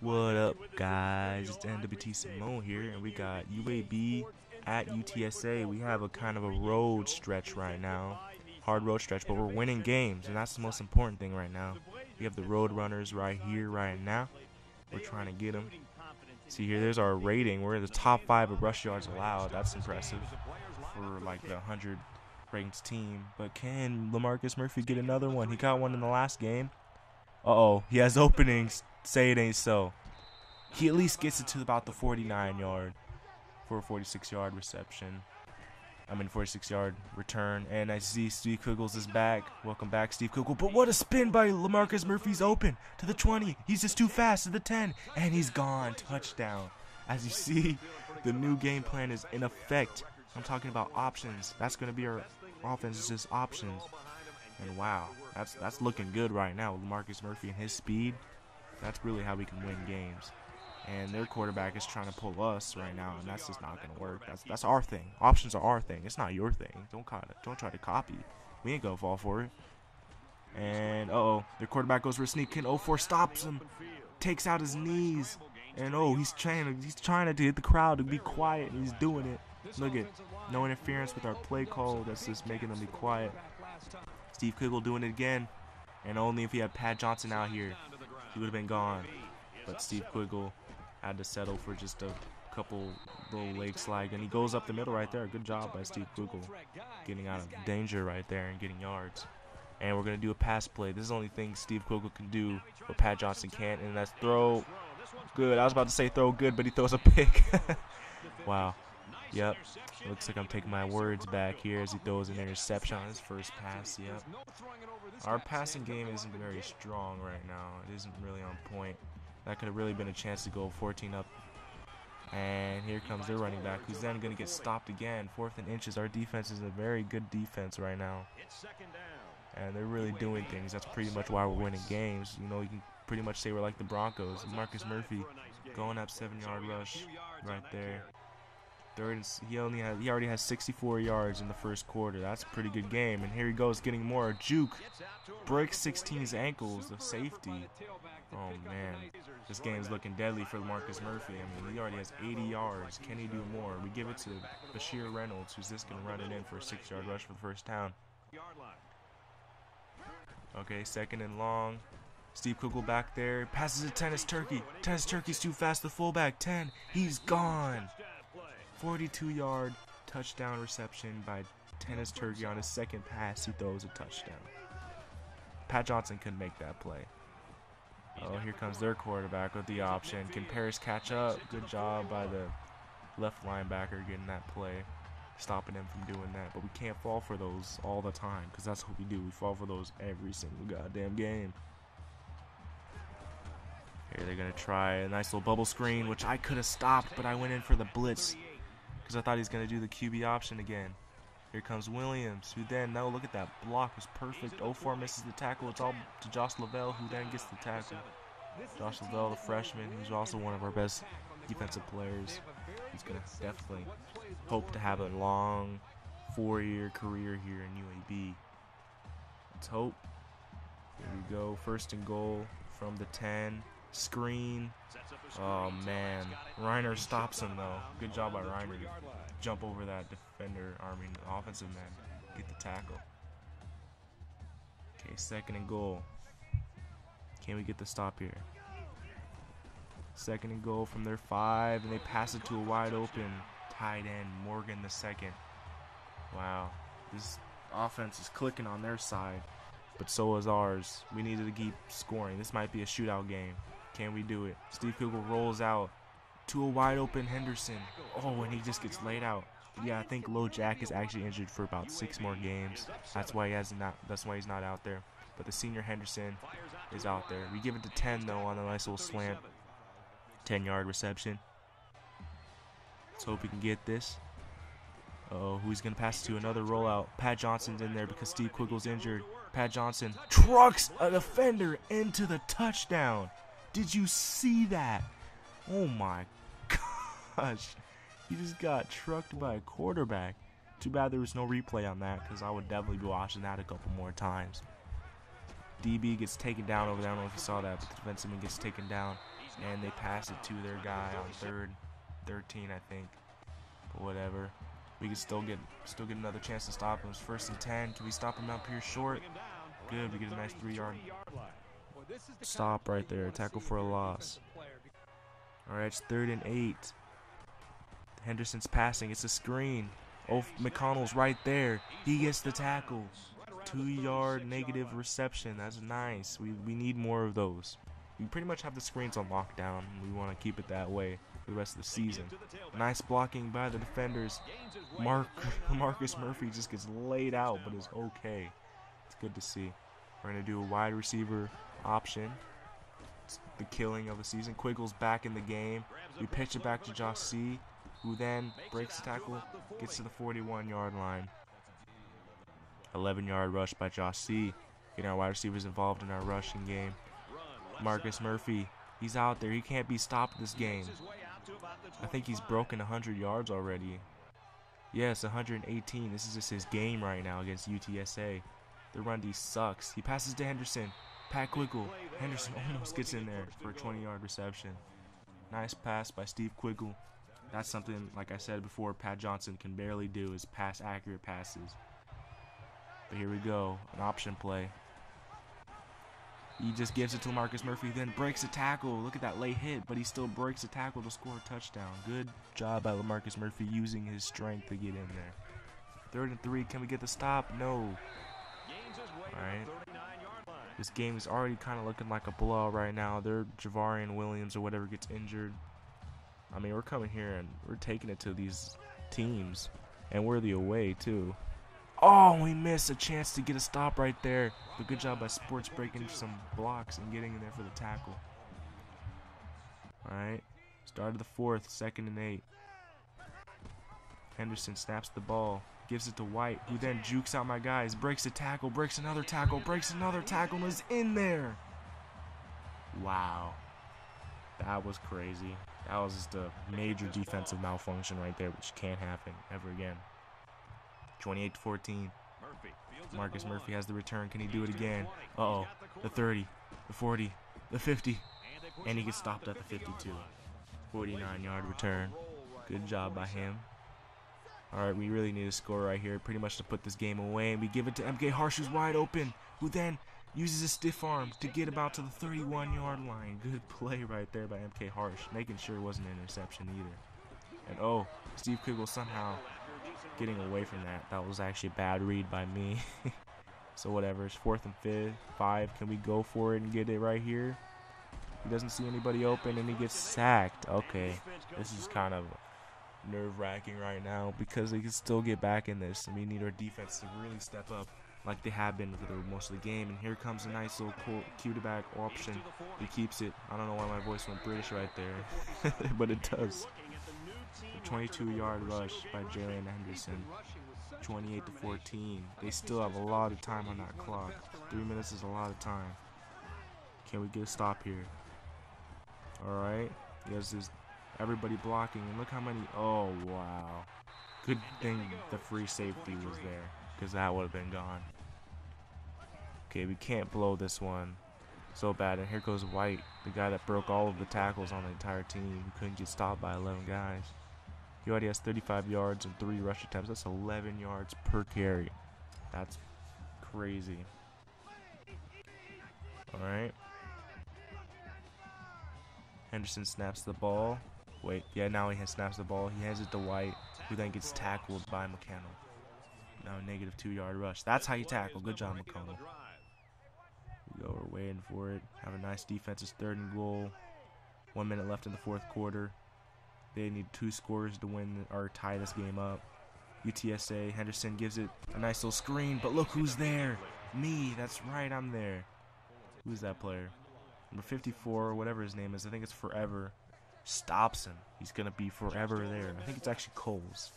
What up, guys? It's NWT Simone here, and we got UAB at UTSA. We have a kind of a road stretch right now, hard road stretch, but we're winning games, and that's the most important thing right now. We have the road runners right here, right now. We're trying to get them. See here, there's our rating. We're in the top five of rush yards allowed. That's impressive for like the 100 ranked team. But can Lamarcus Murphy get another one? He got one in the last game. Uh oh, he has openings. Say it ain't so. He at least gets it to about the 49 yard for a 46 yard reception. I mean, 46 yard return. And I see Steve Quiggles is back. Welcome back, Steve Quiggle. But what a spin by Lamarcus Murphy's open to the 20. He's just too fast to the 10. And he's gone. Touchdown. As you see, the new game plan is in effect. I'm talking about options. That's going to be our offense, is just options. And wow, that's that's looking good right now with Lamarcus Murphy and his speed. That's really how we can win games and their quarterback is trying to pull us right now, and that's just not gonna work. That's that's our thing. Options are our thing. It's not your thing. Don't kind don't try to copy. We ain't gonna fall for it. And uh oh, their quarterback goes for a sneak. Can 04 stops him, takes out his knees, and oh, he's trying to he's trying to get the crowd to be quiet, and he's doing it. Look at no interference with our play call. That's just making them be quiet. Steve Quiggle doing it again, and only if he had Pat Johnson out here, he would have been gone. But Steve Quiggle had to settle for just a couple little leg slide, and he goes up the middle right there. Good job by Steve Quiggle, getting out of danger right there and getting yards. And we're gonna do a pass play. This is the only thing Steve Quiggle can do, what Pat Johnson can't, and that's throw. Good. I was about to say throw good, but he throws a pick. wow. Yep. Looks like I'm taking my words back here as he throws an interception on his first pass. Yep. Our passing game isn't very strong right now. It isn't really on point. That could have really been a chance to go 14 up. And here comes their running back, who's then going to get stopped again. Fourth and inches. Our defense is a very good defense right now. And they're really doing things. That's pretty much why we're winning games. You know, you can pretty much say we're like the Broncos. Marcus Murphy going up seven-yard rush right there. He only has he already has 64 yards in the first quarter. That's a pretty good game. And here he goes, getting more. Juke breaks 16's ankles. The safety. Oh man, this game's looking deadly for Marcus Murphy. I mean, he already has 80 yards. Can he do more? We give it to Bashir Reynolds, who's just gonna run it in for a six-yard rush for the first down. Okay, second and long. Steve Kugel back there. Passes to Tennis Turkey. Tennis Turkey's too fast. The fullback. 10. He's gone. 42 yard touchdown reception by Tennis Turkey on his second pass. He throws a touchdown. Pat Johnson couldn't make that play. Oh, here comes their quarterback with the option. Can Paris catch up? Good job by the left linebacker getting that play, stopping him from doing that. But we can't fall for those all the time because that's what we do. We fall for those every single goddamn game. Here they're going to try a nice little bubble screen, which I could have stopped, but I went in for the blitz because I thought he's going to do the QB option again. Here comes Williams, who then, no, look at that block, was perfect. 04 misses the tackle. It's all to Josh Lavelle, who then gets the tackle. Josh Lavelle, the freshman, who's also one of our best defensive players. He's going to definitely hope to have a long four-year career here in UAB. Let's hope. Here we go, first and goal from the 10. Screen. Oh, man. Reiner stops him, though. Good job by Reiner to jump over that defender, I mean, offensive man, get the tackle. Okay, second and goal. Can we get the stop here? Second and goal from their five, and they pass it to a wide open tight end, Morgan the second. Wow, this offense is clicking on their side, but so is ours. We needed to keep scoring. This might be a shootout game. Can we do it? Steve Kugel rolls out to a wide open Henderson. Oh, and he just gets laid out. Yeah, I think Low Jack is actually injured for about six more games. That's why he has not. That's why he's not out there. But the senior Henderson is out there. We give it to 10 though on a nice little slant, 10 yard reception. Let's hope we can get this. Oh, who's gonna pass to another rollout? Pat Johnson's in there because Steve Quiggle's injured. Pat Johnson trucks a defender into the touchdown. Did you see that? Oh my gosh. He just got trucked by a quarterback. Too bad there was no replay on that because I would definitely be watching that a couple more times. DB gets taken down over there. I don't know if you saw that, but the defenseman gets taken down. and they pass it to their guy on third, 13, I think. But whatever. We can still get still get another chance to stop him. It's first and 10. Can we stop him up here short? Good. We get a nice three-yard stop right there. Tackle for a loss. All right, it's third and eight. Henderson's passing. It's a screen. Oh, McConnell's right there. He gets the tackle. Two yard negative reception. That's nice. We, we need more of those. We pretty much have the screens on lockdown. We want to keep it that way for the rest of the season. Nice blocking by the defenders. Mark Marcus Murphy just gets laid out, but is okay. It's good to see. We're going to do a wide receiver option. It's the killing of the season. Quiggle's back in the game. We pitch it back to Josh C who then breaks the tackle, gets to the 41 yard line. 11 yard rush by Josh C. Getting our wide receivers involved in our rushing game. Marcus Murphy, he's out there. He can't be stopped this game. I think he's broken 100 yards already. Yes, 118. This is just his game right now against UTSA. The run D sucks. He passes to Henderson. Pat Quiggle. Henderson almost gets in there for a 20 yard reception. Nice pass by Steve Quiggle. That's something, like I said before, Pat Johnson can barely do is pass accurate passes. But here we go, an option play. He just gives it to Marcus Murphy, then breaks a tackle. Look at that late hit, but he still breaks a tackle to score a touchdown. Good job by Marcus Murphy using his strength to get in there. Third and three, can we get the stop? No. Alright. This game is already kind of looking like a blowout right now. They're Javarian Williams or whatever gets injured. I mean, we're coming here and we're taking it to these teams, and we're the away too. Oh, we missed a chance to get a stop right there. But good job by Sports breaking some blocks and getting in there for the tackle. All right, start of the fourth, second and eight. Henderson snaps the ball, gives it to White, who then jukes out my guys, breaks a tackle, breaks another tackle, breaks another tackle, and is in there. Wow. That was crazy. That was just a major defensive malfunction right there, which can't happen ever again. 28 to 14. Marcus Murphy has the return. Can he do it again? Uh oh. The 30, the 40, the 50. And he gets stopped at the 52. 49 yard return. Good job by him. Alright, we really need a score right here, pretty much to put this game away. And we give it to MK Harsh, who's wide open, who then uses his stiff arm to get about to the 31 yard line. Good play right there by MK Harsh, making sure it wasn't an interception either. And oh, Steve Quiggle somehow getting away from that. That was actually a bad read by me. so whatever, it's fourth and fifth, five. Can we go for it and get it right here? He doesn't see anybody open and he gets sacked. Okay, this is kind of nerve wracking right now because they can still get back in this and we need our defense to really step up like they have been for the most of the game. And here comes a nice little cool back option. He keeps it. I don't know why my voice went British right there, but it does. A 22 yard rush by Jalen Henderson. 28 to 14. They still have a lot of time on that clock. Three minutes is a lot of time. Can we get a stop here? Alright. Yes, there's everybody blocking. And look how many. Oh, wow. Good thing the free safety was there because that would have been gone. Okay, we can't blow this one so bad. And here goes White, the guy that broke all of the tackles on the entire team. He couldn't get stopped by 11 guys. He already has 35 yards and three rush attempts. That's 11 yards per carry. That's crazy. All right. Henderson snaps the ball. Wait, yeah, now he has snaps the ball. He hands it to White, who then gets tackled by McConnell. Now a negative two yard rush. That's how you tackle. Good job, McConnell. We go, we're waiting for it. Have a nice defense. It's third and goal. One minute left in the fourth quarter. They need two scores to win or tie this game up. UTSA, Henderson gives it a nice little screen, but look who's there. Me, that's right, I'm there. Who's that player? Number 54, whatever his name is, I think it's Forever. Stops him. He's going to be forever there. I think it's actually Coles.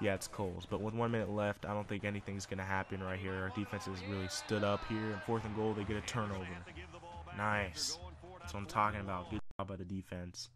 Yeah, it's Coles. But with one minute left, I don't think anything's going to happen right here. Our defense has really stood up here. And fourth and goal, they get a turnover. Nice. That's what I'm talking about. Good job by the defense.